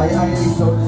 Ay, ay, so,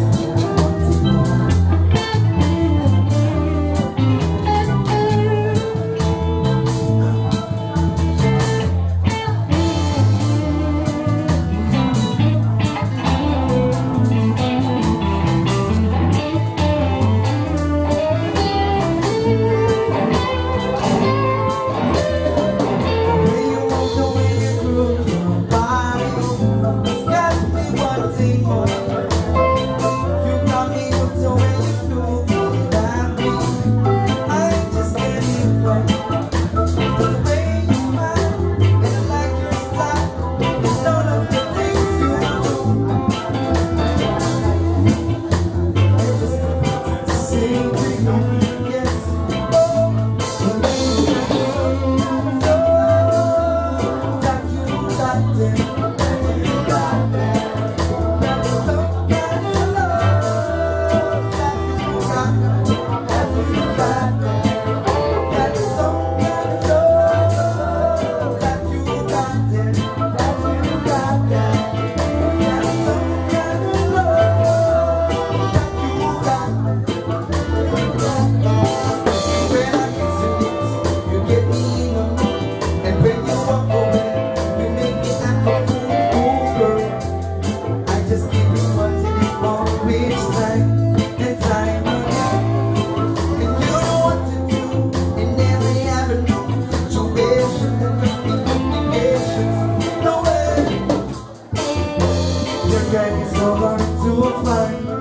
Drag yourself out into a fight